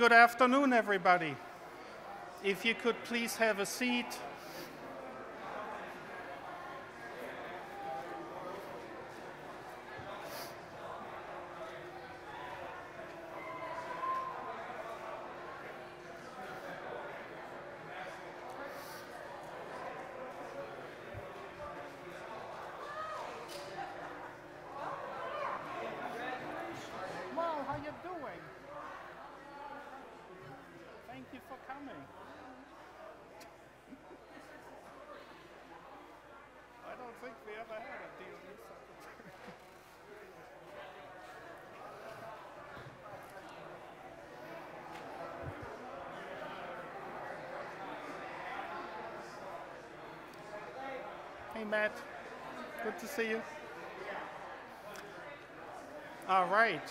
good afternoon, everybody. If you could please have a seat. Well, how you doing? Thank you for coming. I don't think we ever had a deal with secretary. Hey, Matt. Good to see you. All right.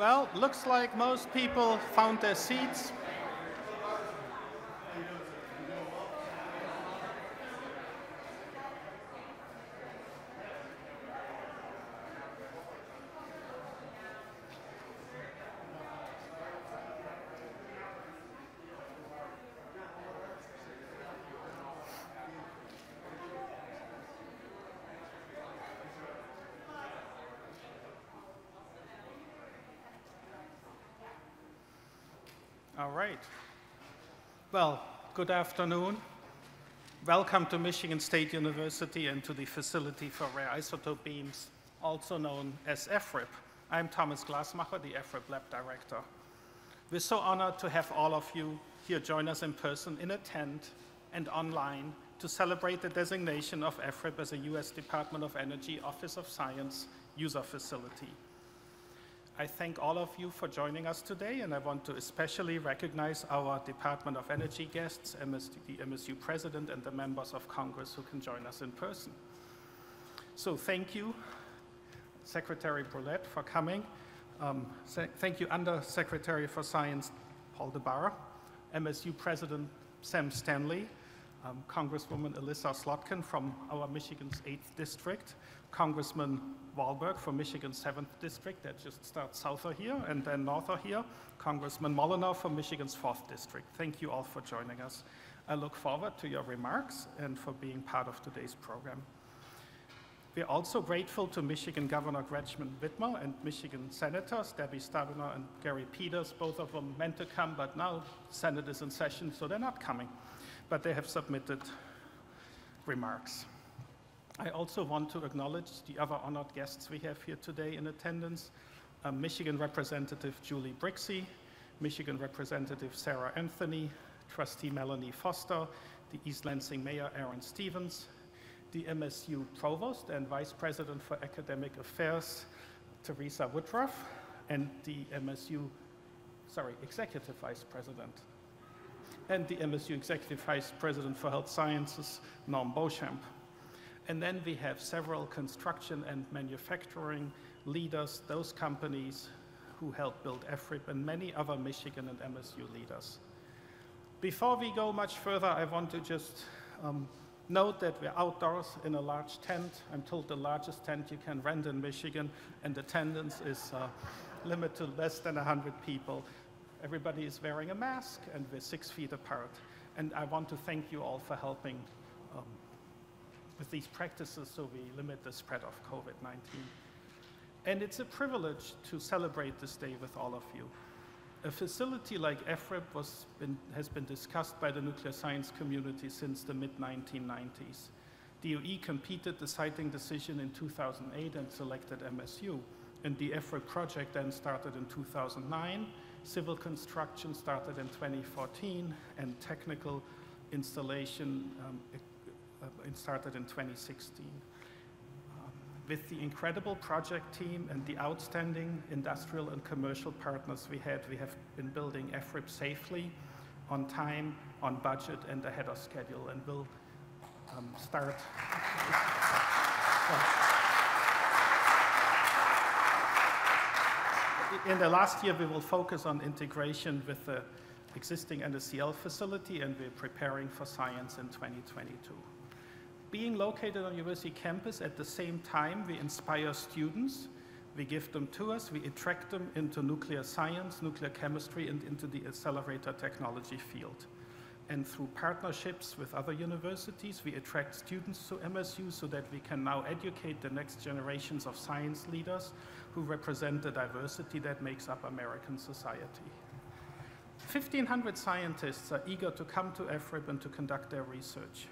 Well, looks like most people found their seats. All right. Well, good afternoon. Welcome to Michigan State University and to the Facility for Rare Isotope Beams, also known as FRIB. I'm Thomas Glasmacher, the FRIB Lab Director. We're so honored to have all of you here join us in person, in a tent, and online to celebrate the designation of FRIB as a U.S. Department of Energy Office of Science user facility. I thank all of you for joining us today, and I want to especially recognize our Department of Energy guests, the MSU President, and the members of Congress who can join us in person. So thank you, Secretary Brouillette, for coming. Um, thank you, Undersecretary for Science Paul Dabbar, MSU President Sam Stanley, um, Congresswoman Elissa Slotkin from our Michigan's 8th District, Congressman Walberg from Michigan's 7th District, that just starts south of here, and then north of here, Congressman Moolenaar from Michigan's 4th District. Thank you all for joining us. I look forward to your remarks and for being part of today's program. We're also grateful to Michigan Governor Gretchen Whitmer and Michigan Senators Debbie Stabenow and Gary Peters. Both of them meant to come, but now Senate is in session, so they're not coming. But they have submitted remarks. I also want to acknowledge the other honored guests we have here today in attendance. Uh, Michigan Representative Julie Brixie, Michigan Representative Sarah Anthony, Trustee Melanie Foster, the East Lansing Mayor Aaron Stevens, the MSU Provost and Vice President for Academic Affairs, Teresa Woodruff, and the MSU, sorry, Executive Vice President, and the MSU Executive Vice President for Health Sciences, Norm Beauchamp. And then we have several construction and manufacturing leaders, those companies who helped build FRIB, and many other Michigan and MSU leaders. Before we go much further, I want to just um, note that we're outdoors in a large tent. I'm told the largest tent you can rent in Michigan, and attendance is uh, limited to less than 100 people. Everybody is wearing a mask, and we're six feet apart. And I want to thank you all for helping um, with these practices so we limit the spread of COVID 19. And it's a privilege to celebrate this day with all of you. A facility like been, has been discussed by the nuclear science community since the mid 1990s. DOE competed the siting decision in 2008 and selected MSU. And the FRIB project then started in 2009 Civil construction started in 2014, and technical installation um, uh, started in 2016 with the incredible project team and the outstanding industrial and commercial partners we had, we have been building FRIB safely, on time, on budget, and ahead of schedule. And we'll um, start. In the last year, we will focus on integration with the existing NSCL facility, and we're preparing for science in 2022 being located on university campus at the same time, we inspire students, we give them tours, we attract them into nuclear science, nuclear chemistry, and into the accelerator technology field. And through partnerships with other universities, we attract students to MSU so that we can now educate the next generations of science leaders who represent the diversity that makes up American society. 1,500 scientists are eager to come to FRIB and to conduct their research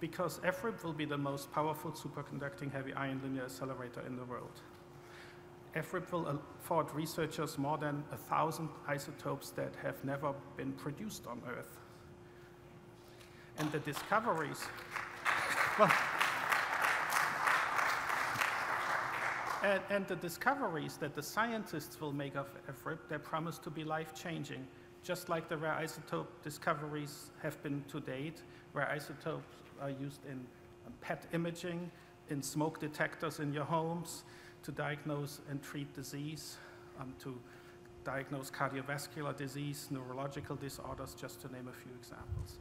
because FRIB will be the most powerful superconducting heavy ion linear accelerator in the world. FRIB will afford researchers more than a thousand isotopes that have never been produced on Earth. And the discoveries, well, and, and, the discoveries that the scientists will make of FRIB, they promise to be life-changing, just like the rare isotope discoveries have been to date, where isotopes are used in um, PET imaging, in smoke detectors in your homes, to diagnose and treat disease, um, to diagnose cardiovascular disease, neurological disorders, just to name a few examples.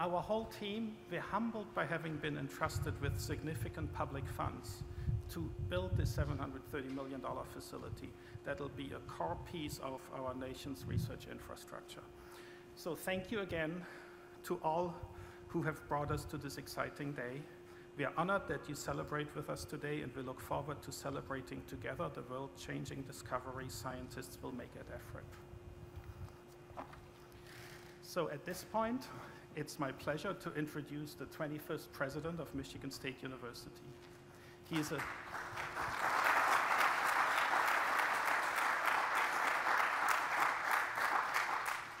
Our whole team, we're humbled by having been entrusted with significant public funds to build this $730 million facility that'll be a core piece of our nation's research infrastructure. So thank you again to all who have brought us to this exciting day. We are honored that you celebrate with us today, and we look forward to celebrating together the world-changing discoveries scientists will make at FRIB. So at this point, it's my pleasure to introduce the 21st president of Michigan State University. He is a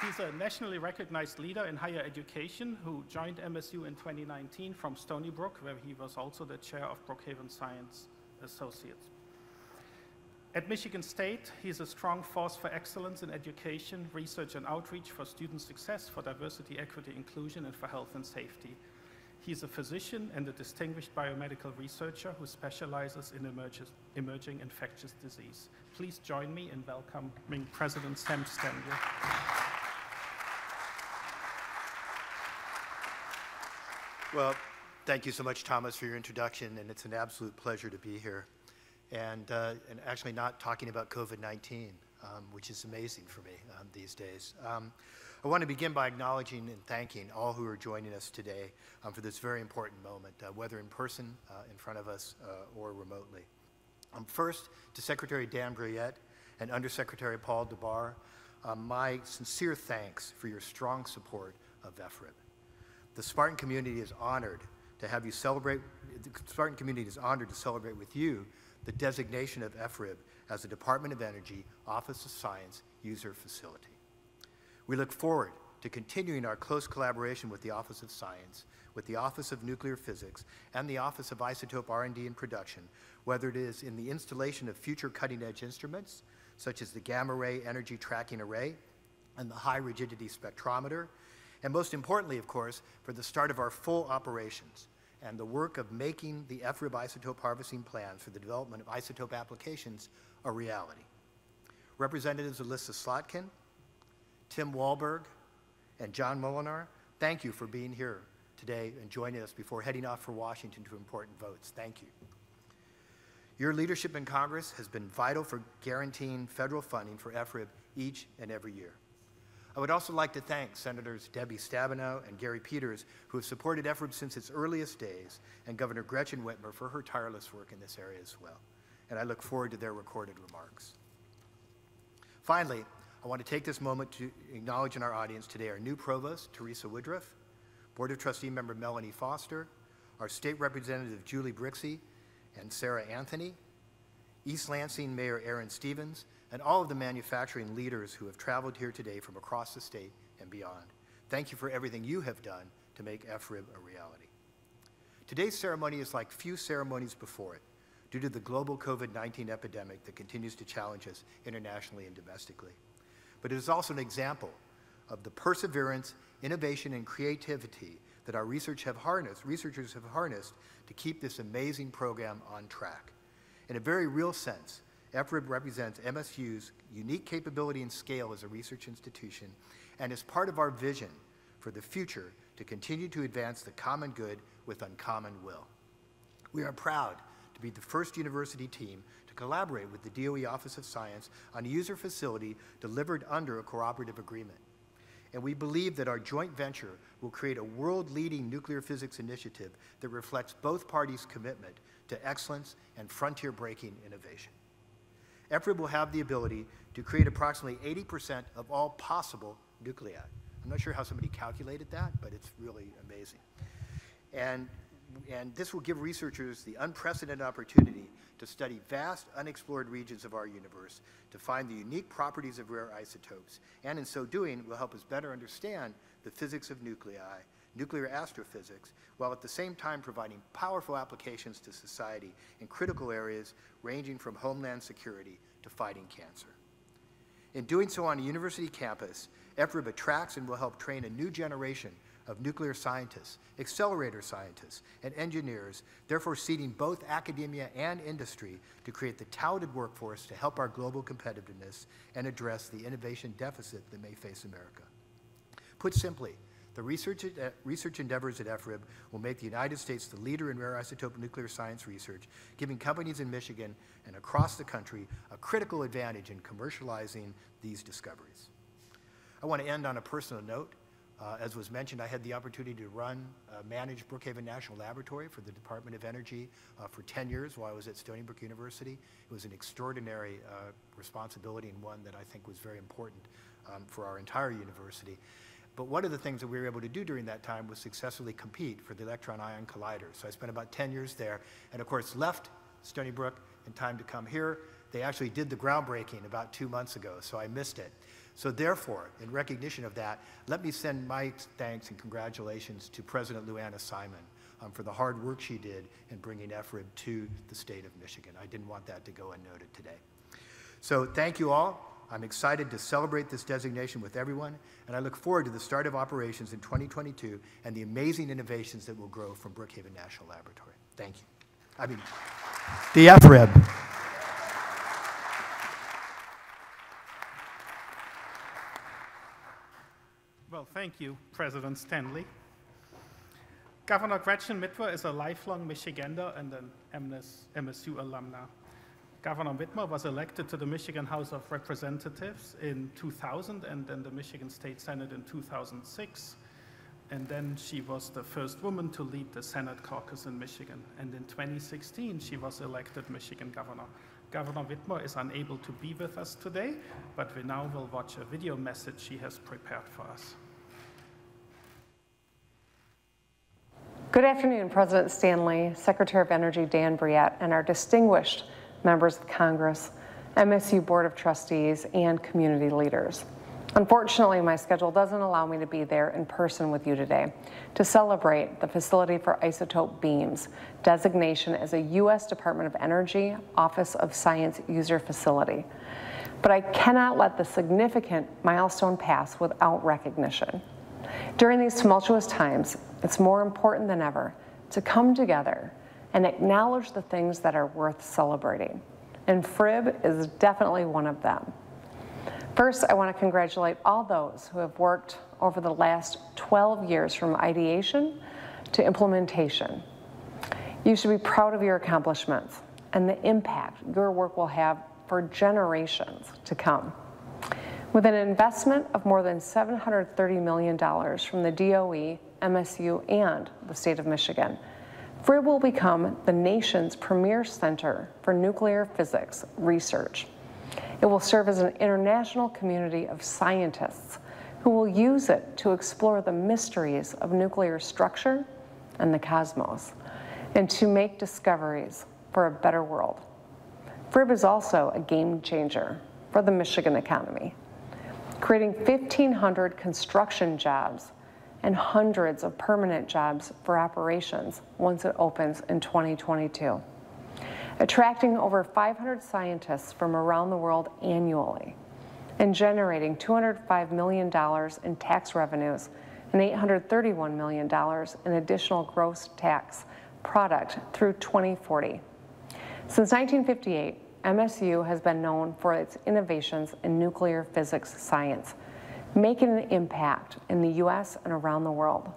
He's a nationally recognized leader in higher education who joined MSU in 2019 from Stony Brook, where he was also the chair of Brookhaven Science Associates. At Michigan State, he's a strong force for excellence in education, research, and outreach for student success, for diversity, equity, inclusion, and for health and safety. He's a physician and a distinguished biomedical researcher who specializes in emerging infectious disease. Please join me in welcoming President Sam Stanley. Well, thank you so much, Thomas, for your introduction, and it's an absolute pleasure to be here. And, uh, and actually not talking about COVID-19, um, which is amazing for me um, these days. Um, I want to begin by acknowledging and thanking all who are joining us today um, for this very important moment, uh, whether in person, uh, in front of us, uh, or remotely. Um, first, to Secretary Dan Brouillette and Undersecretary Paul Dabbar, um, my sincere thanks for your strong support of FRIB. The Spartan community is honored to have you celebrate, the Spartan community is honored to celebrate with you the designation of FRIB as a Department of Energy Office of Science user facility. We look forward to continuing our close collaboration with the Office of Science, with the Office of Nuclear Physics, and the Office of Isotope R&D and Production, whether it is in the installation of future cutting-edge instruments, such as the Gamma Ray Energy Tracking Array and the High Rigidity Spectrometer, and most importantly, of course, for the start of our full operations and the work of making the FRIB isotope harvesting plans for the development of isotope applications a reality. Representatives Elissa Slotkin, Tim Walberg, and John Moolenaar, thank you for being here today and joining us before heading off for Washington to important votes. Thank you. Your leadership in Congress has been vital for guaranteeing federal funding for FRIB each and every year. I would also like to thank Senators Debbie Stabenow and Gary Peters, who have supported FRIB since its earliest days, and Governor Gretchen Whitmer for her tireless work in this area as well. And I look forward to their recorded remarks. Finally, I want to take this moment to acknowledge in our audience today our new provost, Teresa Woodruff, Board of Trustee member Melanie Foster, our state representative Julie Brixie and Sarah Anthony, East Lansing Mayor Aaron Stevens, and all of the manufacturing leaders who have traveled here today from across the state and beyond. Thank you for everything you have done to make FRIB a reality. Today's ceremony is like few ceremonies before it due to the global COVID-19 epidemic that continues to challenge us internationally and domestically. But it is also an example of the perseverance, innovation, and creativity that our research have harnessed, researchers have harnessed to keep this amazing program on track. In a very real sense, FRIB represents MSU's unique capability and scale as a research institution and is part of our vision for the future to continue to advance the common good with uncommon will. We are proud to be the first university team to collaborate with the DOE Office of Science on a user facility delivered under a cooperative agreement. And we believe that our joint venture will create a world-leading nuclear physics initiative that reflects both parties' commitment to excellence and frontier-breaking innovation. FRIB will have the ability to create approximately 80% of all possible nuclei. I'm not sure how somebody calculated that, but it's really amazing. And, and this will give researchers the unprecedented opportunity to study vast, unexplored regions of our universe, to find the unique properties of rare isotopes, and in so doing, will help us better understand the physics of nuclei, nuclear astrophysics, while at the same time providing powerful applications to society in critical areas ranging from homeland security to fighting cancer. In doing so on a university campus, FRIB attracts and will help train a new generation of nuclear scientists, accelerator scientists, and engineers, therefore seeding both academia and industry to create the talented workforce to help our global competitiveness and address the innovation deficit that may face America. Put simply, the research, uh, research endeavors at FRIB will make the United States the leader in rare isotope nuclear science research, giving companies in Michigan and across the country a critical advantage in commercializing these discoveries. I want to end on a personal note. Uh, as was mentioned, I had the opportunity to run, uh, manage Brookhaven National Laboratory for the Department of Energy uh, for 10 years while I was at Stony Brook University. It was an extraordinary uh, responsibility and one that I think was very important um, for our entire university. But one of the things that we were able to do during that time was successfully compete for the electron ion collider. So I spent about 10 years there, and of course left Stony Brook in time to come here. They actually did the groundbreaking about two months ago, so I missed it. So therefore, in recognition of that, let me send my thanks and congratulations to President Lou Anna Simon um, for the hard work she did in bringing FRIB to the state of Michigan. I didn't want that to go unnoted today. So thank you all. I'm excited to celebrate this designation with everyone, and I look forward to the start of operations in 2022 and the amazing innovations that will grow from Brookhaven National Laboratory. Thank you. I mean, the FRIB. Well, thank you, President Stanley. Governor Gretchen Whitmer is a lifelong Michigander and an MSU alumna. Governor Whitmer was elected to the Michigan House of Representatives in 2000 and then the Michigan State Senate in 2006. And then she was the first woman to lead the Senate caucus in Michigan. And in 2016, she was elected Michigan governor. Governor Whitmer is unable to be with us today, but we now will watch a video message she has prepared for us. Good afternoon, President Stanley, Secretary of Energy Dan Brouillette, and our distinguished members of Congress, MSU Board of Trustees, and community leaders. Unfortunately, my schedule doesn't allow me to be there in person with you today to celebrate the Facility for Isotope Beams designation as a U.S. Department of Energy Office of Science user facility. But I cannot let the significant milestone pass without recognition. During these tumultuous times, it's more important than ever to come together and acknowledge the things that are worth celebrating. And FRIB is definitely one of them. First, I want to congratulate all those who have worked over the last 12 years from ideation to implementation. You should be proud of your accomplishments and the impact your work will have for generations to come. With an investment of more than $730 million from the DOE, MSU, and the state of Michigan, FRIB will become the nation's premier center for nuclear physics research. It will serve as an international community of scientists who will use it to explore the mysteries of nuclear structure and the cosmos, and to make discoveries for a better world. FRIB is also a game changer for the Michigan economy, creating 1,500 construction jobs and hundreds of permanent jobs for operations once it opens in 2022, attracting over 500 scientists from around the world annually and generating $205 million in tax revenues and $831 million in additional gross tax product through 2040. Since 1958, MSU has been known for its innovations in nuclear physics science, making an impact in the US and around the world.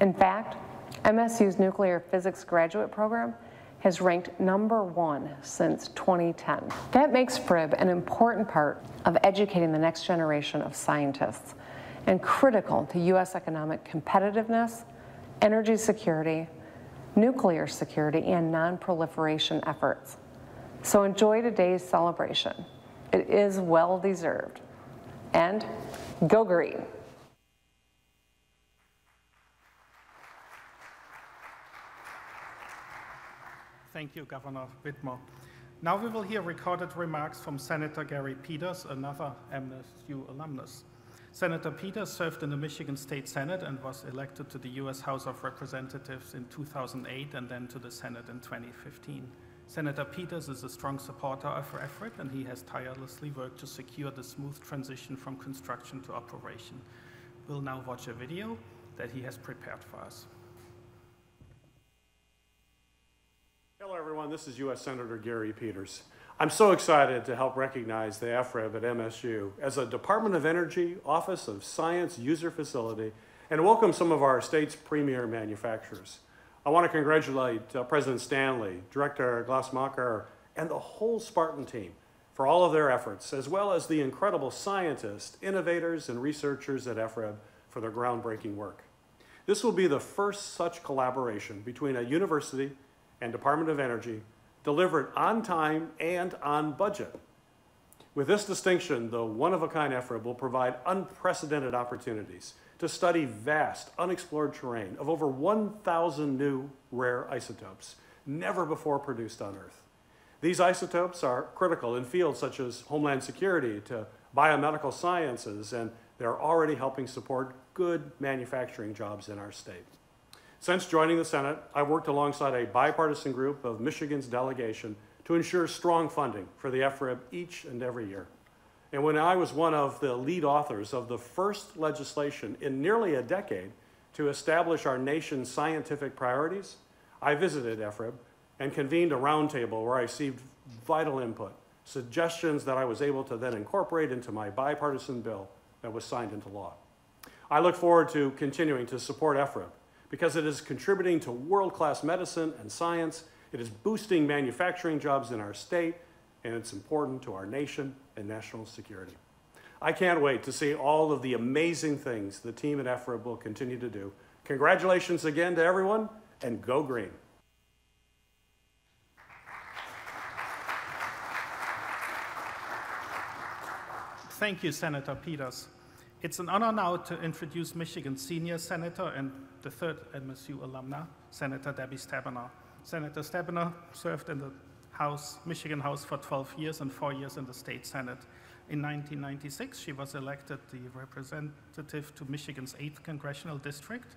In fact, MSU's nuclear physics graduate program has ranked number one since 2010. That makes FRIB an important part of educating the next generation of scientists and critical to U.S. economic competitiveness, energy security, nuclear security, and non-proliferation efforts. So enjoy today's celebration. It is well deserved. And go green. Thank you, Governor Whitmer. Now we will hear recorded remarks from Senator Gary Peters, another MSU alumnus. Senator Peters served in the Michigan State Senate and was elected to the U.S. House of Representatives in 2008 and then to the Senate in 2015. Senator Peters is a strong supporter of FRIB and he has tirelessly worked to secure the smooth transition from construction to operation. We'll now watch a video that he has prepared for us. Hello, everyone. This is U.S. Senator Gary Peters. I'm so excited to help recognize the FRIB at MSU as a Department of Energy Office of Science user facility and welcome some of our state's premier manufacturers. I want to congratulate uh, President Stanley, Director Glasmacher, and the whole Spartan team for all of their efforts, as well as the incredible scientists, innovators, and researchers at FRIB for their groundbreaking work. This will be the first such collaboration between a university and Department of Energy delivered on time and on budget. With this distinction, the one-of-a-kind FRIB will provide unprecedented opportunities to study vast, unexplored terrain of over 1,000 new rare isotopes, never before produced on Earth. These isotopes are critical in fields such as homeland security to biomedical sciences, and they're already helping support good manufacturing jobs in our state. Since joining the Senate, I've worked alongside a bipartisan group of Michigan's delegation to ensure strong funding for the FRIB each and every year. And when I was one of the lead authors of the first legislation in nearly a decade to establish our nation's scientific priorities, I visited FRIB and convened a roundtable where I received vital input, suggestions that I was able to then incorporate into my bipartisan bill that was signed into law. I look forward to continuing to support FRIB because it is contributing to world-class medicine and science, it is boosting manufacturing jobs in our state, and it's important to our nation and national security. I can't wait to see all of the amazing things the team at FRIB will continue to do. Congratulations again to everyone, and go green. Thank you, Senator Peters. It's an honor now to introduce Michigan senior senator and the third MSU alumna, Senator Debbie Stabenow. Senator Stabenow served in the House, Michigan House for 12 years and four years in the state Senate. In 1996, she was elected the representative to Michigan's 8th congressional district,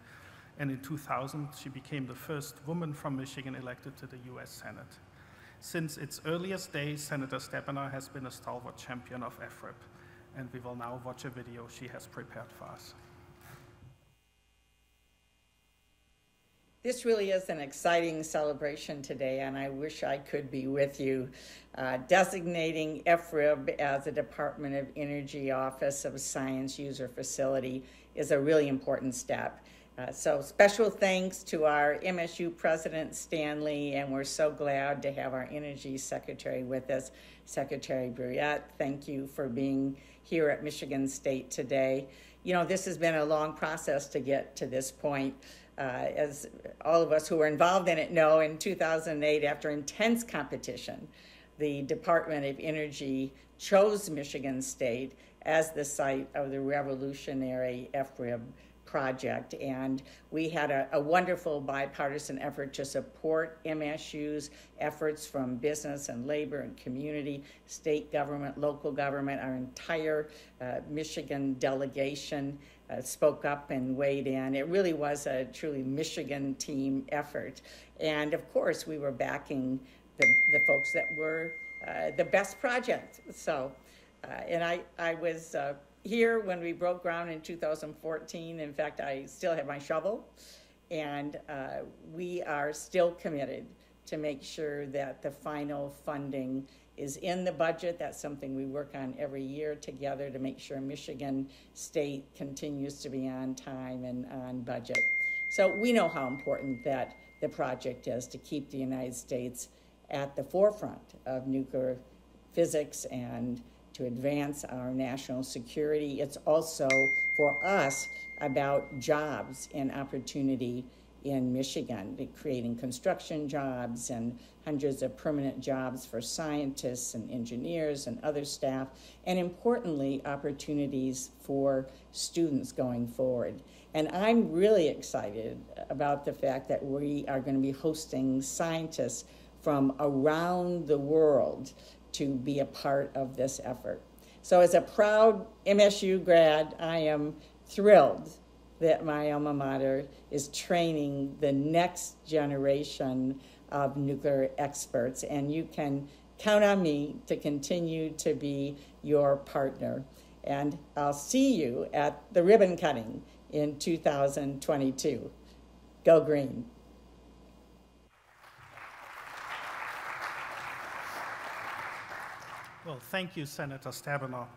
and in 2000, she became the first woman from Michigan elected to the U.S. Senate. Since its earliest days, Senator Stabenow has been a stalwart champion of FRIB, and we will now watch a video she has prepared for us. This really is an exciting celebration today, and I wish I could be with you. Uh, designating FRIB as a Department of Energy Office of Science user facility is a really important step. Uh, so special thanks to our MSU President Stanley, and we're so glad to have our Energy Secretary with us, Secretary Brouillette. Thank you for being here at Michigan State today. You know, this has been a long process to get to this point uh, as all of us who were involved in it know, in 2008, after intense competition, the Department of Energy chose Michigan State as the site of the revolutionary FRIB project. And we had a, a, wonderful bipartisan effort to support MSU's efforts from business and labor and community, state government, local government. Our entire uh, Michigan delegation uh, spoke up and weighed in. It really was a truly Michigan team effort. And of course, we were backing the, the folks that were uh, the best project. So, uh, and I, I was uh, here when we broke ground in 2014. In fact, I still have my shovel, and uh, we are still committed to make sure that the final funding is in the budget. That's something we work on every year together to make sure Michigan State continues to be on time and on budget. So we know how important that the project is to keep the United States at the forefront of nuclear physics and to advance our national security. It's also for us about jobs and opportunity in Michigan, creating construction jobs and hundreds of permanent jobs for scientists and engineers and other staff, and importantly, opportunities for students going forward. And I'm really excited about the fact that we are going to be hosting scientists from around the world to be a part of this effort. So, as a proud MSU grad, I am thrilled that my alma mater is training the next generation of nuclear experts, and you can count on me to continue to be your partner. And I'll see you at the ribbon cutting in 2022. Go green. Well, thank you, Senator Stabenow.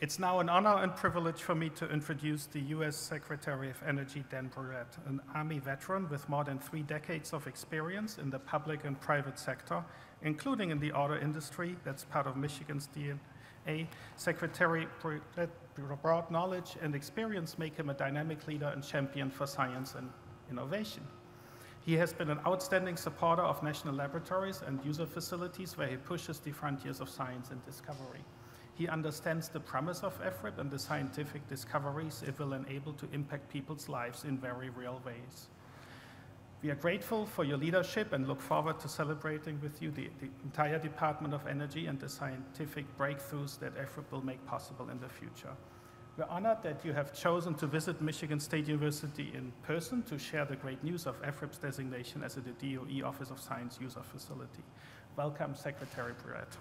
It's now an honor and privilege for me to introduce the U.S. Secretary of Energy, Dan Brouillette, an Army veteran with more than three decades of experience in the public and private sector, including in the auto industry that's part of Michigan's DNA. Secretary Brouillette's broad knowledge and experience make him a dynamic leader and champion for science and innovation. He has been an outstanding supporter of national laboratories and user facilities where he pushes the frontiers of science and discovery. He understands the promise of FRIB and the scientific discoveries it will enable to impact people's lives in very real ways. We are grateful for your leadership and look forward to celebrating with you the, the entire Department of Energy and the scientific breakthroughs that FRIB will make possible in the future. We're honored that you have chosen to visit Michigan State University in person to share the great news of FRIB's designation as a DOE Office of Science User Facility. Welcome, Secretary Brouillette.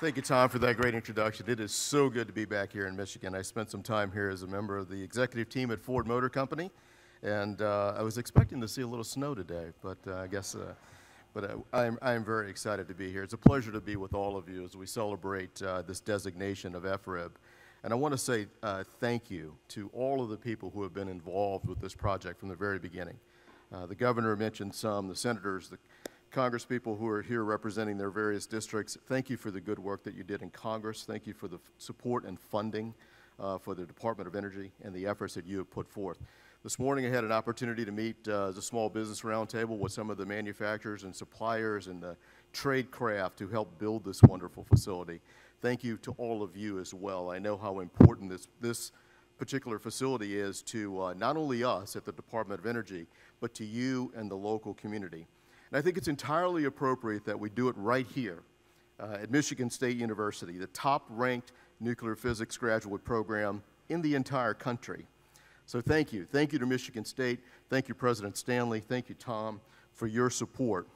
Thank you, Tom, for that great introduction. It is so good to be back here in Michigan. I spent some time here as a member of the executive team at Ford Motor Company, and uh, I was expecting to see a little snow today, but uh, I guess uh, but I, am I'm very excited to be here. It's a pleasure to be with all of you as we celebrate uh, this designation of FRIB. And I want to say uh, thank you to all of the people who have been involved with this project from the very beginning. Uh, the governor mentioned some, the senators, the congresspeople who are here representing their various districts. Thank you for the good work that you did in Congress. Thank you for the support and funding uh, for the Department of Energy and the efforts that you have put forth. This morning I had an opportunity to meet uh, the Small Business Roundtable with some of the manufacturers and suppliers and the trade craft who helped build this wonderful facility. Thank you to all of you as well. I know how important this, this particular facility is to uh, not only us at the Department of Energy, but to you and the local community. And I think it's entirely appropriate that we do it right here uh, at Michigan State University, the top ranked nuclear physics graduate program in the entire country. So thank you. Thank you to Michigan State. Thank you, President Stanley. Thank you, Tom, for your support.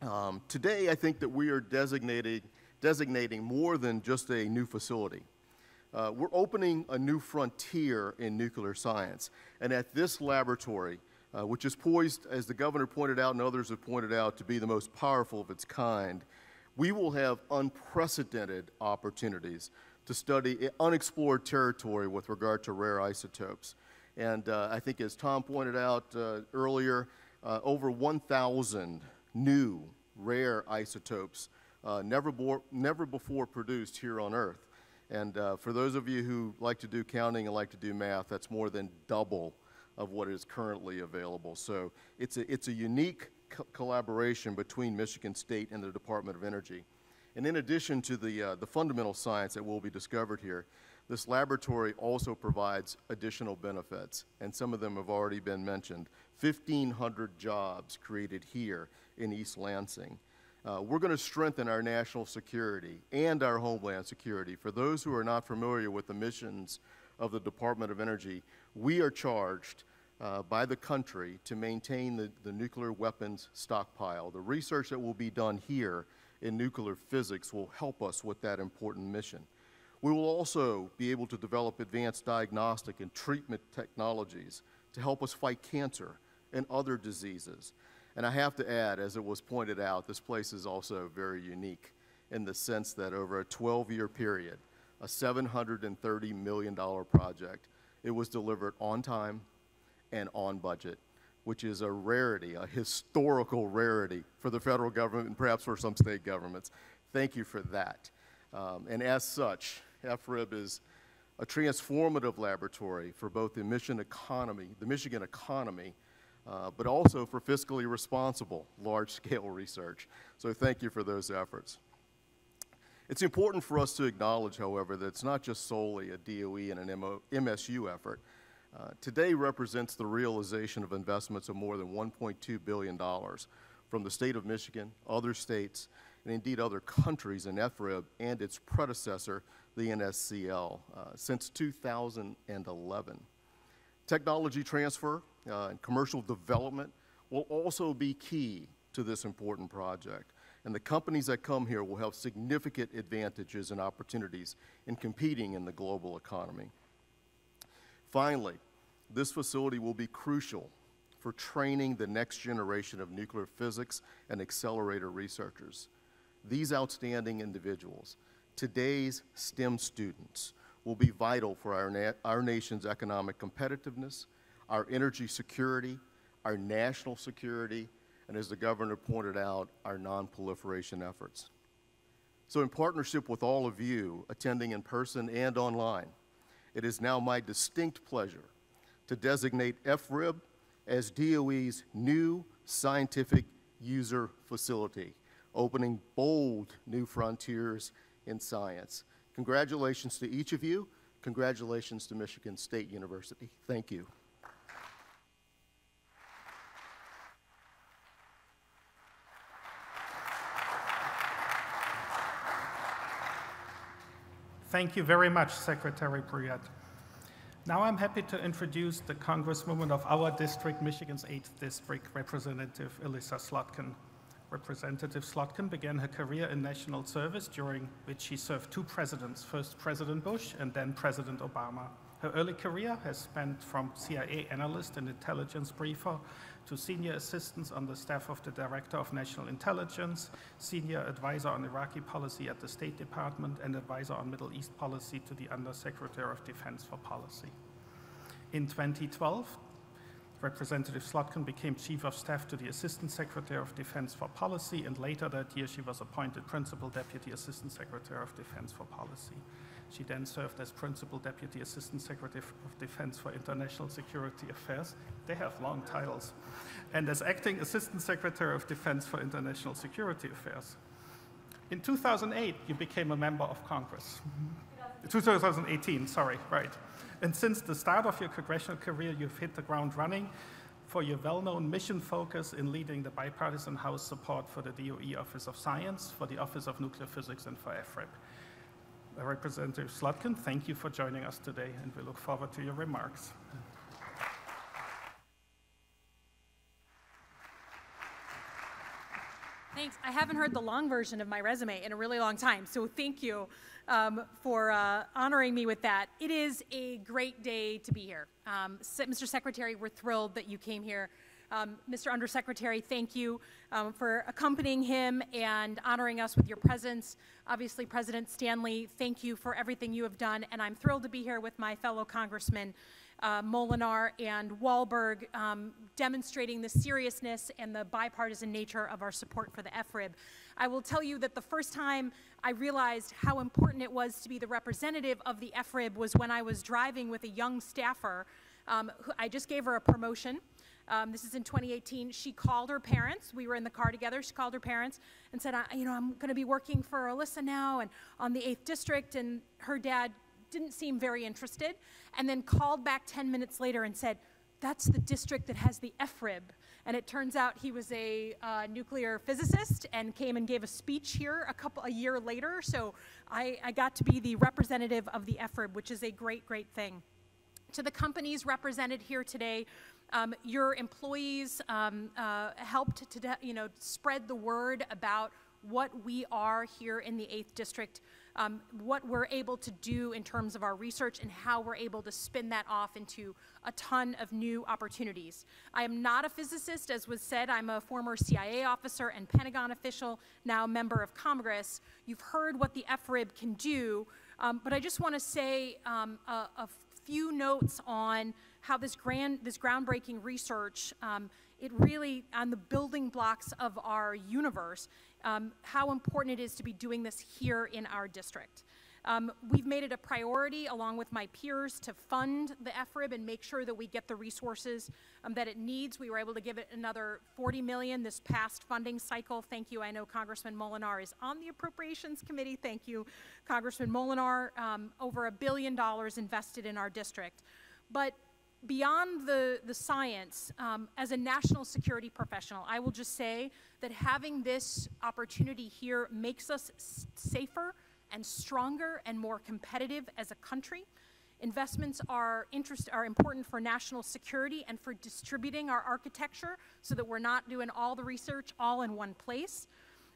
Um, today, I think that we are designating, designating more than just a new facility. Uh, we're opening a new frontier in nuclear science. And at this laboratory, uh, which is poised, as the governor pointed out and others have pointed out, to be the most powerful of its kind, we will have unprecedented opportunities to study unexplored territory with regard to rare isotopes. And uh, I think, as Tom pointed out uh, earlier, uh, over 1,000 new rare isotopes uh, never, never before produced here on Earth. And uh, for those of you who like to do counting and like to do math, that's more than double of what is currently available. So it's a, it's a unique co collaboration between Michigan State and the Department of Energy. And in addition to the, uh, the fundamental science that will be discovered here, this laboratory also provides additional benefits, and some of them have already been mentioned. 1,500 jobs created here in East Lansing. Uh, we're going to strengthen our national security and our homeland security. For those who are not familiar with the missions of the Department of Energy, we are charged uh, by the country to maintain the, the nuclear weapons stockpile. The research that will be done here in nuclear physics will help us with that important mission. We will also be able to develop advanced diagnostic and treatment technologies to help us fight cancer and other diseases. And I have to add, as it was pointed out, this place is also very unique in the sense that over a 12 year period, a $730 million project, it was delivered on time and on budget, which is a rarity, a historical rarity for the federal government and perhaps for some state governments. Thank you for that. Um, and as such, FRIB is a transformative laboratory for both the Michigan economy, the Michigan economy, uh, but also for fiscally responsible large-scale research. So thank you for those efforts. It's important for us to acknowledge, however, that it's not just solely a DOE and an MO MSU effort. Uh, today represents the realization of investments of more than $1.2 billion from the state of Michigan, other states, and indeed other countries in FRIB and its predecessor, the NSCL, uh, since 2011. Technology transfer uh, and commercial development will also be key to this important project. And the companies that come here will have significant advantages and opportunities in competing in the global economy. Finally, this facility will be crucial for training the next generation of nuclear physics and accelerator researchers. These outstanding individuals, today's STEM students, will be vital for our, na our nation's economic competitiveness, our energy security, our national security, and as the governor pointed out, our non-proliferation efforts. So in partnership with all of you attending in person and online, it is now my distinct pleasure to designate FRIB as DOE's new scientific user facility, opening bold new frontiers in science. Congratulations to each of you. Congratulations to Michigan State University. Thank you. Thank you very much, Secretary Brouillette. Now I'm happy to introduce the Congresswoman of our district, Michigan's 8th District, Representative Elissa Slotkin. Representative Slotkin began her career in national service, during which she served two presidents, first President Bush and then President Obama. Her early career has spanned from CIA analyst and intelligence briefer to senior assistant on the staff of the Director of National Intelligence, senior advisor on Iraqi policy at the State Department, and advisor on Middle East policy to the Undersecretary of Defense for Policy. In 2012, Representative Slotkin became Chief of Staff to the Assistant Secretary of Defense for Policy, and later that year she was appointed Principal Deputy Assistant Secretary of Defense for Policy. She then served as Principal Deputy Assistant Secretary of Defense for International Security Affairs. They have long titles. And as Acting Assistant Secretary of Defense for International Security Affairs. In 2008, you became a member of Congress. 2018, sorry, right. And since the start of your congressional career, you've hit the ground running for your well-known mission focus in leading the bipartisan House support for the DOE Office of Science, for the Office of Nuclear Physics, and for FRIB. Representative Slotkin, thank you for joining us today, and we look forward to your remarks. Thanks. I haven't heard the long version of my resume in a really long time, so thank you um, for uh, honoring me with that. It is a great day to be here. Um, Mr. Secretary, we're thrilled that you came here. Um, Mr. Undersecretary, thank you um, for accompanying him and honoring us with your presence. Obviously, President Stanley, thank you for everything you have done, and I'm thrilled to be here with my fellow congressmen uh, Moolenaar and Walberg, um, demonstrating the seriousness and the bipartisan nature of our support for the FRIB. I will tell you that the first time I realized how important it was to be the representative of the FRIB was when I was driving with a young staffer. Um, who, I just gave her a promotion. Um, this is in 2018. She called her parents. We were in the car together. She called her parents and said, you know, I'm going to be working for Elissa now and on the 8th district. And her dad didn't seem very interested and then called back 10 minutes later and said, that's the district that has the FRIB. And it turns out he was a uh, nuclear physicist and came and gave a speech here a couple a year later. So I, I got to be the representative of the FRIB, which is a great, great thing. To the companies represented here today, um, your employees um, uh, helped to you know spread the word about what we are here in the 8th District, um, what we're able to do in terms of our research and how we're able to spin that off into a ton of new opportunities. I am not a physicist, as was said. I'm a former CIA officer and Pentagon official, now member of Congress. You've heard what the FRIB can do, um, but I just want to say um, a, a, few notes on how this, grand, this groundbreaking research um, it really, on the building blocks of our universe, um, how important it is to be doing this here in our district. Um, we've made it a priority, along with my peers, to fund the FRIB and make sure that we get the resources um, that it needs. We were able to give it another 40 million this past funding cycle. Thank you. I know Congressman Moolenaar is on the Appropriations Committee. Thank you, Congressman Moolenaar. Um, over a billion dollars invested in our district. But beyond the, the science, um, as a national security professional, I will just say that having this opportunity here makes us safer and stronger and more competitive as a country. Investments are, interest, are important for national security and for distributing our architecture so that we're not doing all the research all in one place.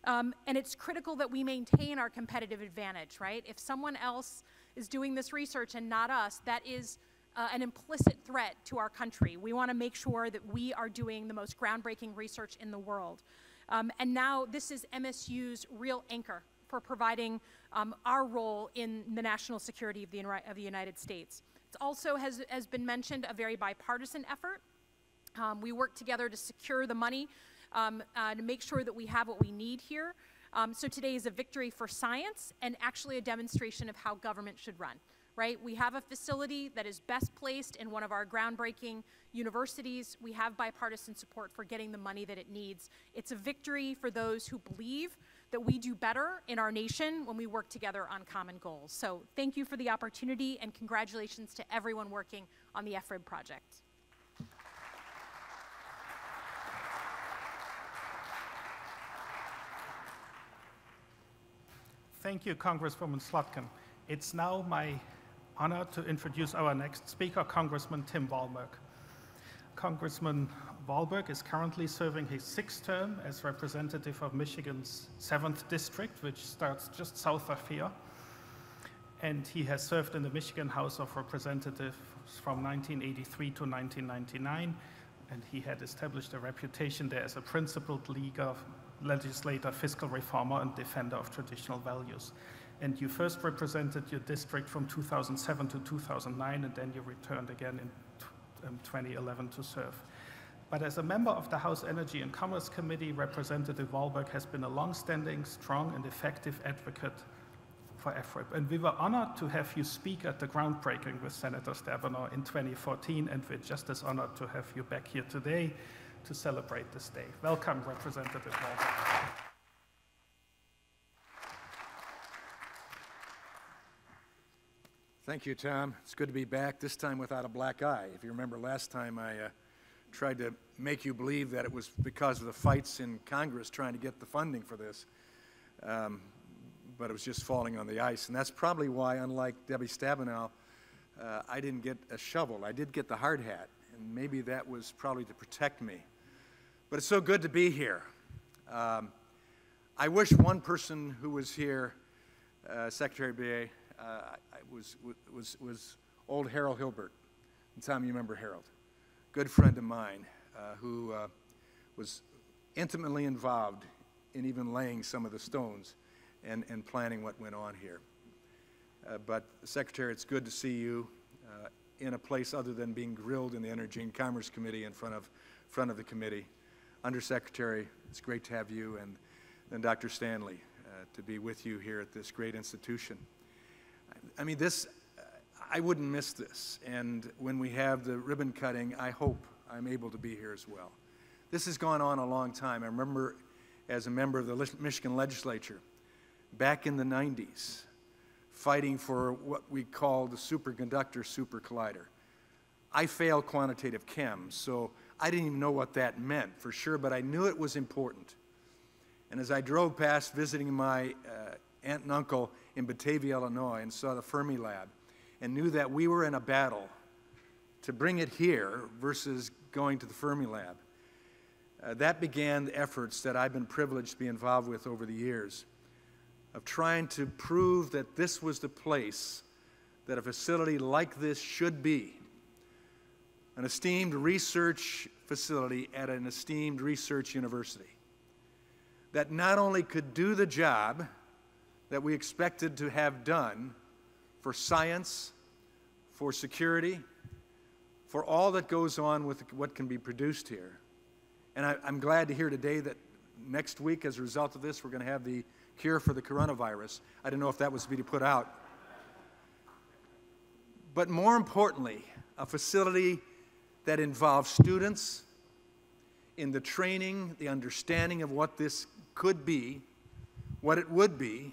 Um, and it's critical that we maintain our competitive advantage, right? If someone else is doing this research and not us, that is uh, an implicit threat to our country. We want to make sure that we are doing the most groundbreaking research in the world. Um, and now this is MSU's real anchor for providing um, our role in the national security of the, of the United States. It also has, has been mentioned a very bipartisan effort. Um, we work together to secure the money um, uh, to make sure that we have what we need here. Um, so today is a victory for science and actually a demonstration of how government should run right? We have a facility that is best placed in one of our groundbreaking universities. We have bipartisan support for getting the money that it needs. It's a victory for those who believe that we do better in our nation when we work together on common goals. So thank you for the opportunity and congratulations to everyone working on the FRIB project. Thank you, Congresswoman Slotkin. It's now my honor to introduce our next speaker, Congressman Tim Walberg. Congressman Walberg is currently serving his sixth term as representative of Michigan's 7th District, which starts just south of here. And he has served in the Michigan House of Representatives from 1983 to 1999, and he had established a reputation there as a principled leader, legislator, fiscal reformer, and defender of traditional values and you first represented your district from 2007 to 2009, and then you returned again in um, 2011 to serve. But as a member of the House Energy and Commerce Committee, Representative Walberg has been a long-standing, strong, and effective advocate for FRIB. And we were honored to have you speak at the groundbreaking with Senator Stabenow in 2014, and we're just as honored to have you back here today to celebrate this day. Welcome, Representative Walberg. Thank you, Tom. It's good to be back, this time without a black eye. If you remember last time, I uh, tried to make you believe that it was because of the fights in Congress trying to get the funding for this, um, but it was just falling on the ice. And that's probably why, unlike Debbie Stabenow, uh, I didn't get a shovel. I did get the hard hat, and maybe that was probably to protect me. But it's so good to be here. Um, I wish one person who was here, uh, Secretary Beyh, uh, was, was, was old Harold Hilbert. And Tom, you remember Harold. Good friend of mine uh, who uh, was intimately involved in even laying some of the stones and, and planning what went on here. Uh, but, Secretary, it's good to see you uh, in a place other than being grilled in the Energy and Commerce Committee in front of, front of the committee. Undersecretary, it's great to have you, and then Dr. Stanley uh, to be with you here at this great institution. I mean, this, I wouldn't miss this. And when we have the ribbon cutting, I hope, I'm able to be here as well. This has gone on a long time. I remember as a member of the Michigan legislature back in the 90s fighting for what we call the superconductor super collider. I failed quantitative chem, so I didn't even know what that meant for sure, but I knew it was important. And as I drove past visiting my uh, aunt and uncle in Batavia, Illinois, and saw the Fermi Lab, and knew that we were in a battle to bring it here versus going to the Fermi Lab, uh, that began the efforts that I've been privileged to be involved with over the years of trying to prove that this was the place that a facility like this should be. An esteemed research facility at an esteemed research university that not only could do the job that we expected to have done for science, for security, for all that goes on with what can be produced here. And I, am glad to hear today that next week, as a result of this, we're going to have the cure for the coronavirus. I didn't know if that was to be put out. But more importantly, a facility that involves students in the training, the understanding of what this could be, what it would be,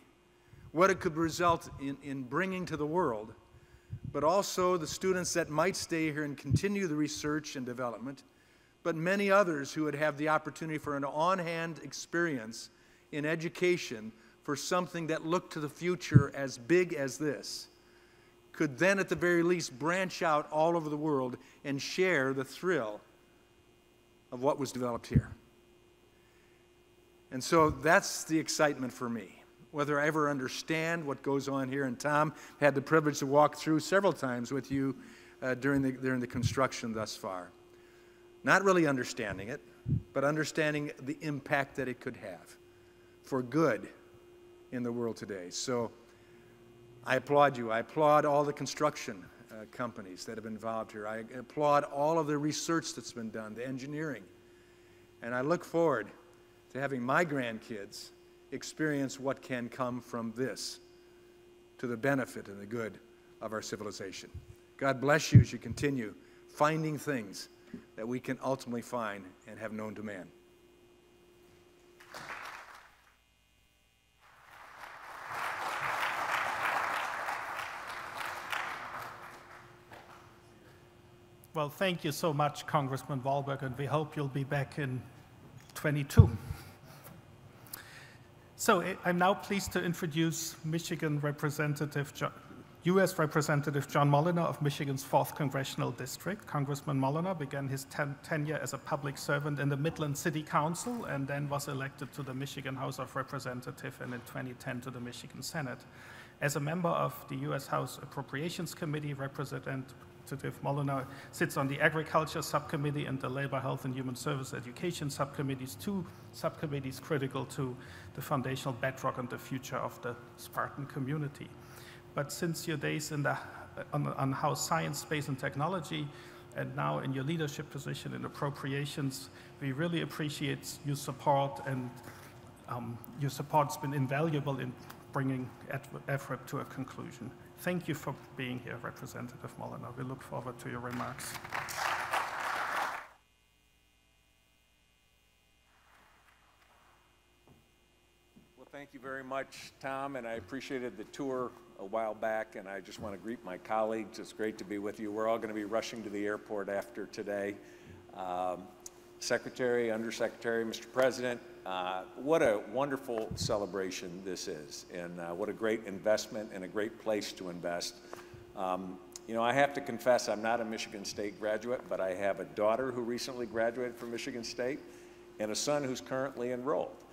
what it could result in, in bringing to the world, but also the students that might stay here and continue the research and development, but many others who would have the opportunity for an on hand experience in education for something that looked to the future as big as this could then, at the very least, branch out all over the world and share the thrill of what was developed here. And so that's the excitement for me. Whether I ever understand what goes on here, and Tom had the privilege to walk through several times with you uh, during, the, during the construction thus far. Not really understanding it, but understanding the impact that it could have for good in the world today. So I applaud you. I applaud all the construction uh, companies that have been involved here. I applaud all of the research that's been done, the engineering. And I look forward to having my grandkids experience what can come from this to the benefit and the good of our civilization. God bless you as you continue finding things that we can ultimately find and have known to man. Well, thank you so much, Congressman Walberg, and we hope you'll be back in 22. So eh, I'm now pleased to introduce Michigan Representative, U.S. Representative John Moolenaar of Michigan's 4th Congressional District. Congressman Moolenaar began his ten tenure as a public servant in the Midland City Council and then was elected to the Michigan House of Representatives and in 2010 to the Michigan Senate. As a member of the U.S. House Appropriations Committee, Representative Representative Moolenaar sits on the Agriculture Subcommittee and the Labor, Health, and Human Service Education Subcommittees, two subcommittees critical to the foundational bedrock and the future of the Spartan community. But since your days in the, on, on House Science, Space, and Technology, and now in your leadership position in appropriations, we really appreciate your support, and um, your support's been invaluable in bringing EFRIB to a conclusion. Thank you for being here, Representative Moolenaar. We look forward to your remarks. Well, thank you very much, Tom, and I appreciated the tour a while back, and I just want to greet my colleagues. It's great to be with you. We're all going to be rushing to the airport after today. Um, Secretary, Undersecretary, Mr. President, uh, what a wonderful celebration this is, and uh, what a great investment and a great place to invest. Um, you know, I have to confess, I'm not a Michigan State graduate, but I have a daughter who recently graduated from Michigan State and a son who's currently enrolled.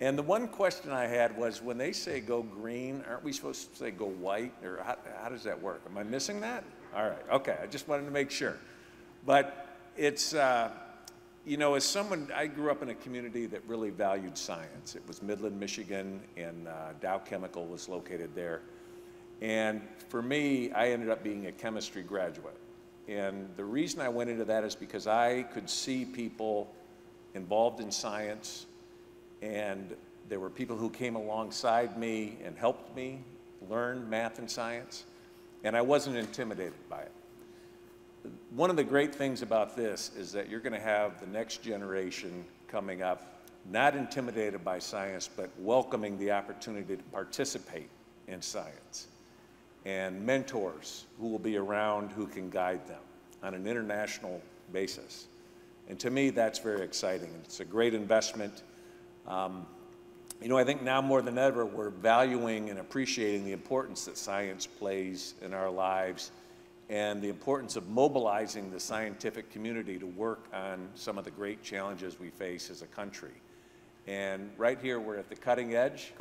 And the one question I had was when they say go green, aren't we supposed to say go white? Or how, how does that work? Am I missing that? All right, okay, I just wanted to make sure. But it's, uh, you know, as someone, I grew up in a community that really valued science. It was Midland, Michigan, and uh, Dow Chemical was located there. And for me, I ended up being a chemistry graduate. And the reason I went into that is because I could see people involved in science, and there were people who came alongside me and helped me learn math and science, and I wasn't intimidated by it. One of the great things about this is that you're going to have the next generation coming up not intimidated by science, but welcoming the opportunity to participate in science, and mentors who will be around who can guide them on an international basis. And to me, that's very exciting. It's a great investment. Um, you know, I think now more than ever, we're valuing and appreciating the importance that science plays in our lives and the importance of mobilizing the scientific community to work on some of the great challenges we face as a country. And right here, we're at the cutting edge,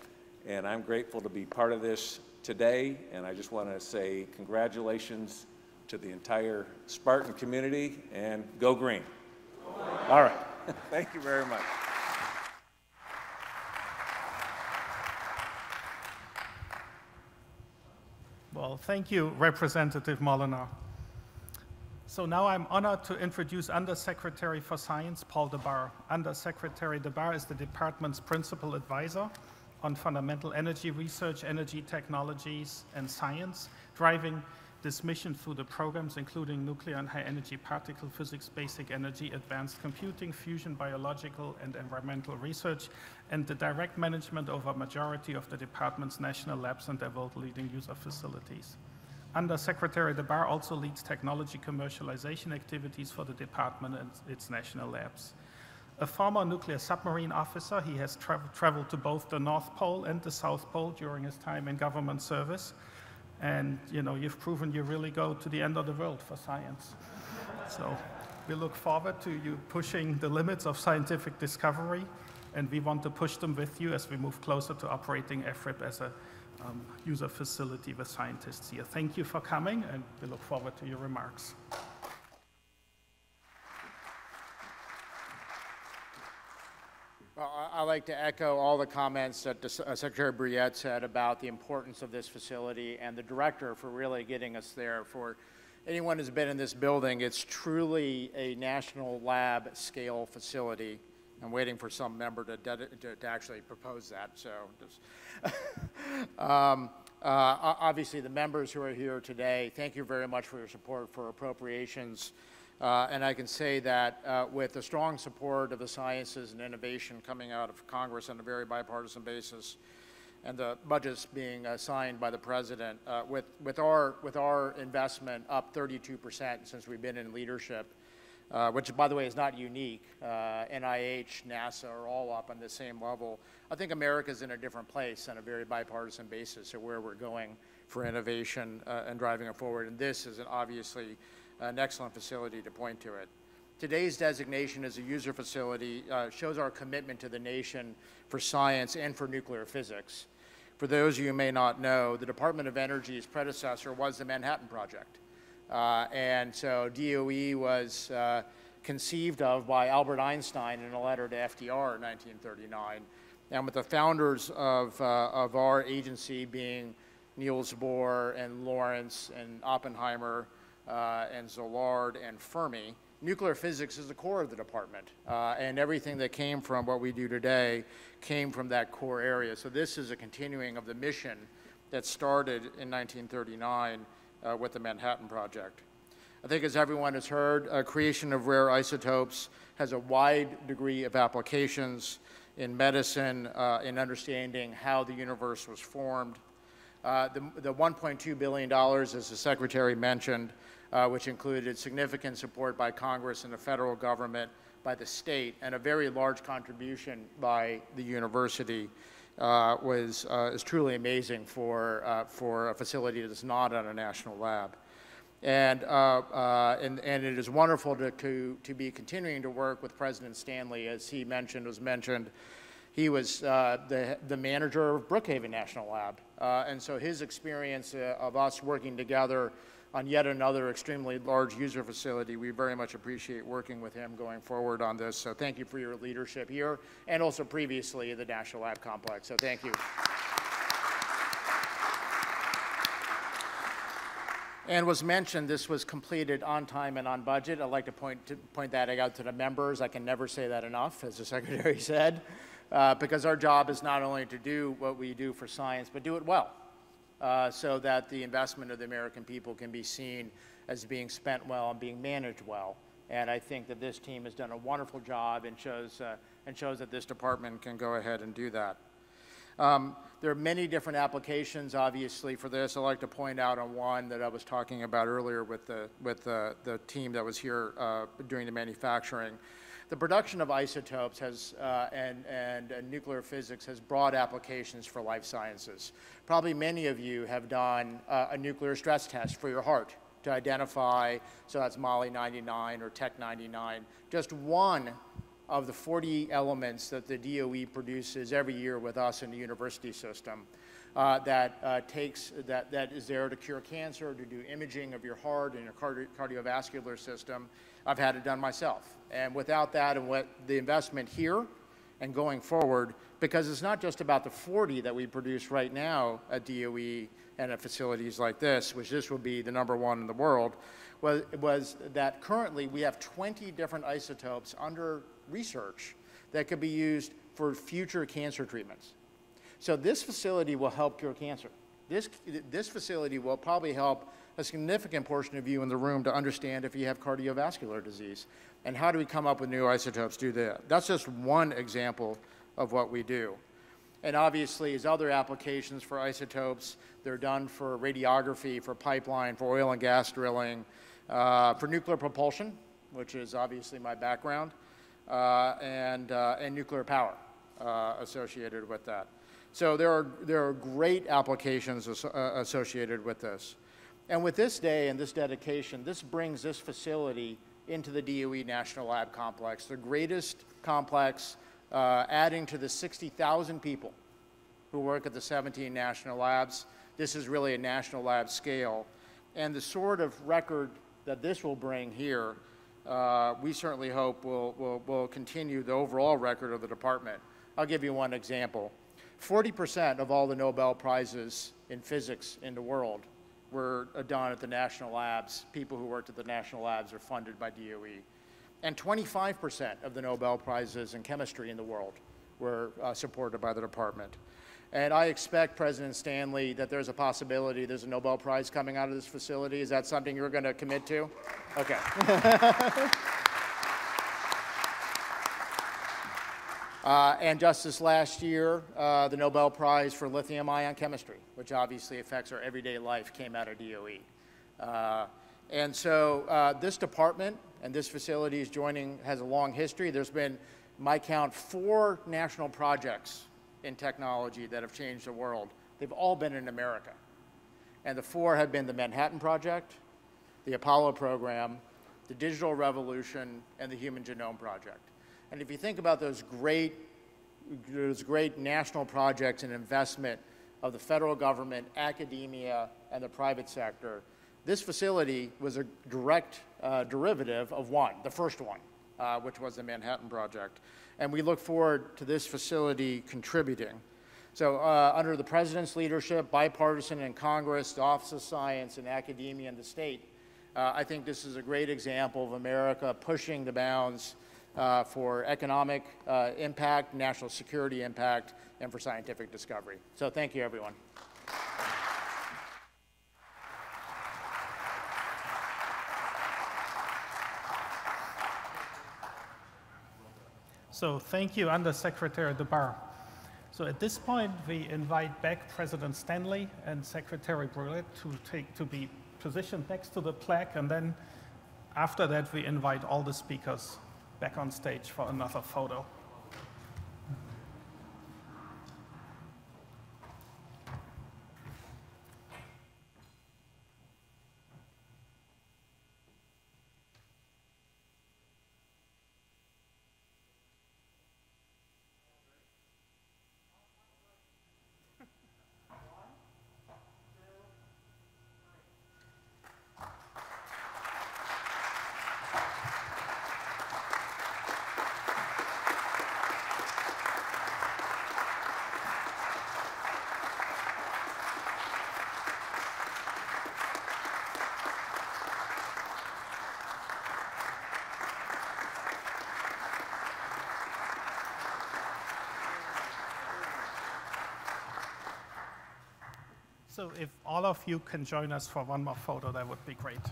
and I'm grateful to be part of this today. And I just want to say congratulations to the entire Spartan community and go green. All right. Thank you very much. Well, thank you, Representative Moolenaar. So now I'm honored to introduce Undersecretary for Science, Paul Dabbar. Undersecretary Dabbar is the department's principal advisor on fundamental energy research, energy technologies, and science, driving this mission through the programs including nuclear and high energy particle physics, basic energy, advanced computing, fusion, biological, and environmental research, and the direct management over a majority of the department's national labs and their world-leading user facilities. Under Secretary Dabbar also leads technology commercialization activities for the department and its national labs. A former nuclear submarine officer, he has tra traveled to both the North Pole and the South Pole during his time in government service. And you know, you've proven you really go to the end of the world for science. So we look forward to you pushing the limits of scientific discovery, and we want to push them with you as we move closer to operating EFRIB as a um, user facility with scientists here. Thank you for coming, and we look forward to your remarks. Well, I- would like to echo all the comments that uh, Secretary Brouillette said about the importance of this facility and the director for really getting us there. For anyone who's been in this building, it's truly a national lab scale facility. I'm waiting for some member to, to, to actually propose that. So, um, uh, obviously, the members who are here today, thank you very much for your support for appropriations. Uh, and I can say that uh, with the strong support of the sciences and innovation coming out of Congress on a very bipartisan basis, and the budgets being uh, signed by the president, uh, with, with, our, with our investment up 32% since we've been in leadership, uh, which, by the way, is not unique. NIH, NASA are all up on the same level. I think America's in a different place on a very bipartisan basis of where we're going for innovation and driving it forward. And this is an obviously an excellent facility to point to it. Today's designation as a user facility uh, shows our commitment to the nation for science and for nuclear physics. For those of you who may not know, the Department of Energy's predecessor was the Manhattan Project. Uh, and so DOE was uh, conceived of by Albert Einstein in a letter to FDR in 1939. And with the founders of, uh, of our agency being Niels Bohr and Lawrence and Oppenheimer uh, and Szilard and Fermi. Nuclear physics is the core of the department, uh, and everything that came from what we do today came from that core area. So this is a continuing of the mission that started in 1939 uh, with the Manhattan Project. I think as everyone has heard, uh, creation of rare isotopes has a wide degree of applications in medicine, uh, in understanding how the universe was formed. Uh, the, the $1.2 billion, as the Secretary mentioned, uh, which included significant support by Congress and the federal government, by the state, and a very large contribution by the university. Uh, was uh, is truly amazing for uh, for a facility that's not on a national lab, and uh, uh, and and it is wonderful to, to to be continuing to work with President Stanley, as he mentioned was mentioned. He was the the manager of Brookhaven National Lab, and so his experience of us working together on yet another extremely large user facility. We very much appreciate working with him going forward on this. So thank you for your leadership here and also previously at the National Lab Complex. So thank you. And was mentioned, this was completed on time and on budget. I'd like to point, to point that out to the members. I can never say that enough, as the Secretary said, uh, because our job is not only to do what we do for science, but do it well uh, so that the investment of the American people can be seen as being spent well and being managed well. And I think that this team has done a wonderful job and shows, uh, and shows that this department can go ahead and do that. Um, there are many different applications, obviously, for this. I'd like to point out on one that I was talking about earlier with the, with the, the team that was here uh, doing the manufacturing. The production of isotopes has, uh, and, and uh, nuclear physics has broad applications for life sciences. Probably many of you have done uh, a nuclear stress test for your heart to identify, so that's Moly 99 or Tech 99, just one of the 40 elements that the DOE produces every year with us in the university system uh, that uh, takes, that, that is there to cure cancer, to do imaging of your heart and your cardi cardiovascular system. I've had it done myself. And without that and what the investment here and going forward, because it's not just about the 40 that we produce right now at DOE and at facilities like this, which this will be the number one in the world, was, was that currently we have 20 different isotopes under research that could be used for future cancer treatments. So this facility will help cure cancer. This, this facility will probably help a significant portion of you in the room to understand if you have cardiovascular disease. And how do we come up with new isotopes to do that? That's just one example of what we do. And obviously, as other applications for isotopes, they're done for radiography, for pipeline, for oil and gas drilling, uh, for nuclear propulsion, which is obviously my background, uh, and, uh, and nuclear power uh, associated with that. So there are, there are great applications as, uh, associated with this. And with this day and this dedication, this brings this facility into the DOE National Lab Complex, the greatest complex, uh, adding to the 60,000 people who work at the 17 national labs. This is really a national lab scale. And the sort of record that this will bring here, uh, we certainly hope will, will, will continue the overall record of the department. I'll give you one example. 40% of all the Nobel Prizes in physics in the world were done at the national labs. People who worked at the national labs are funded by DOE. And 25% of the Nobel Prizes in chemistry in the world were uh, supported by the department. And I expect, President Stanley, that there's a possibility there's a Nobel Prize coming out of this facility. Is that something you're going to commit to? Okay. Uh, and just this last year, uh, the Nobel Prize for lithium ion chemistry, which obviously affects our everyday life, came out of DOE. Uh, and so uh, this department and this facility is joining, has a long history. There's been, my count, four national projects in technology that have changed the world. They've all been in America. And the four have been the Manhattan Project, the Apollo program, the Digital Revolution, and the Human Genome Project. And if you think about those great, those great national projects and investment of the federal government, academia, and the private sector, this facility was a direct uh, derivative of one, the first one, uh, which was the Manhattan Project. And we look forward to this facility contributing. So uh, under the President's leadership, bipartisan in Congress, the Office of Science and academia and the state, uh, I think this is a great example of America pushing the bounds uh, for economic uh, impact, national security impact, and for scientific discovery. So thank you, everyone. So thank you, Undersecretary Dabbar. So at this point, we invite back President Stanley and Secretary Brouillette to take to be positioned next to the plaque, and then after that, we invite all the speakers back on stage for another photo. So if all of you can join us for one more photo, that would be great.